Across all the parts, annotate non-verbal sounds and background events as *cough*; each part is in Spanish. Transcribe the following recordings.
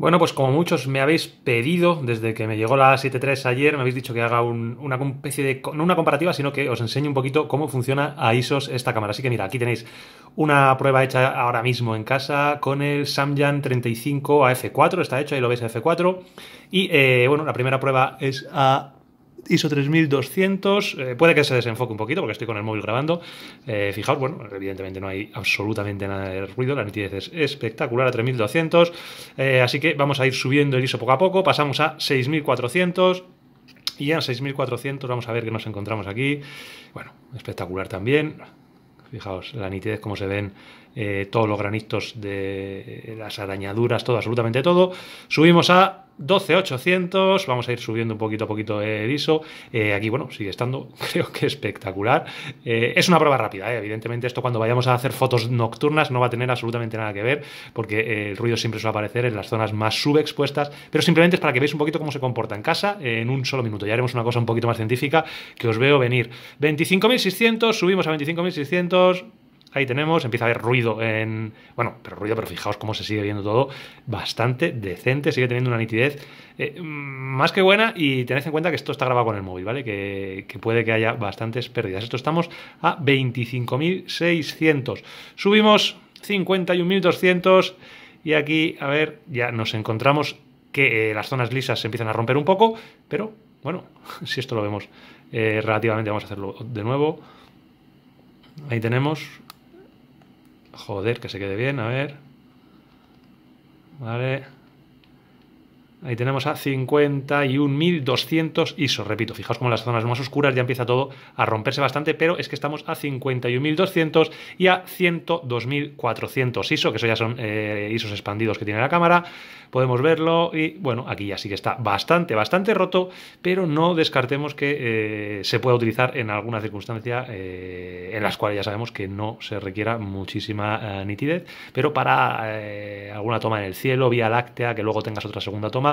Bueno, pues como muchos me habéis pedido desde que me llegó la 7.3 ayer, me habéis dicho que haga una especie de, no una comparativa, sino que os enseñe un poquito cómo funciona a ISOs esta cámara. Así que mira, aquí tenéis una prueba hecha ahora mismo en casa con el Samyang 35 a F4, está hecho, ahí lo veis a F4. Y eh, bueno, la primera prueba es a ISO 3200, eh, puede que se desenfoque un poquito porque estoy con el móvil grabando. Eh, fijaos, bueno, evidentemente no hay absolutamente nada de ruido, la nitidez es espectacular a 3200, eh, así que vamos a ir subiendo el ISO poco a poco, pasamos a 6400. Y en 6400 vamos a ver qué nos encontramos aquí. Bueno, espectacular también. Fijaos la nitidez, cómo se ven todos los granitos de las arañaduras, todo, absolutamente todo. Subimos a 12800, vamos a ir subiendo un poquito a poquito el ISO. Eh, aquí, bueno, sigue estando, *laughs* creo que espectacular. Eh, es una prueba rápida, eh. evidentemente esto cuando vayamos a hacer fotos nocturnas no va a tener absolutamente nada que ver, porque el ruido siempre suele aparecer en las zonas más subexpuestas, pero simplemente es para que veáis un poquito cómo se comporta en casa en un solo minuto. Ya haremos una cosa un poquito más científica que os veo venir. 25.600, subimos a 25.600, Ahí tenemos, empieza a haber ruido en... Bueno, pero ruido, pero fijaos cómo se sigue viendo todo bastante decente, sigue teniendo una nitidez eh, más que buena y tened en cuenta que esto está grabado con el móvil, ¿vale? Que, puede que haya bastantes pérdidas. Esto estamos a 25.600. Subimos 51.200 y aquí, a ver, ya nos encontramos que eh, las zonas lisas se empiezan a romper un poco, pero bueno, *laughs* si esto lo vemos eh, relativamente, vamos a hacerlo de nuevo. Ahí tenemos Joder, que se quede bien, a ver. Vale. Ahí tenemos a 51.200 ISO. Repito, fijaos como en las zonas más oscuras ya empieza todo a romperse bastante, pero es que estamos a 51.200 y a 102.400 ISO, que eso ya son eh, ISOs expandidos que tiene la cámara. Podemos verlo y bueno, aquí ya sí que está bastante, bastante roto, pero no descartemos que eh, se pueda utilizar en alguna circunstancia eh, en las cuales ya sabemos que no se requiera muchísima nitidez, pero para alguna toma en el cielo, vía láctea, que luego tengas otra segunda toma,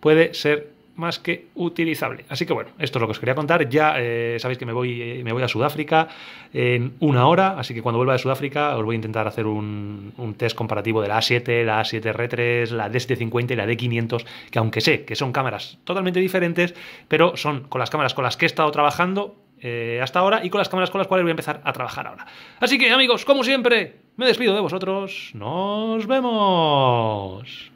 puede ser más que utilizable. Así que bueno, esto es lo que os quería contar. Ya eh, sabéis que me voy, eh, me voy a Sudáfrica en una hora, así que cuando vuelva de Sudáfrica os voy a intentar hacer un, test comparativo de la A7, la A7R3, la D750 y la D500, que aunque sé que son cámaras totalmente diferentes, pero son con las cámaras con las que he estado trabajando eh, hasta ahora y con las cámaras con las cuales voy a empezar a trabajar ahora. Así que amigos, como siempre, me despido de vosotros. Nos vemos.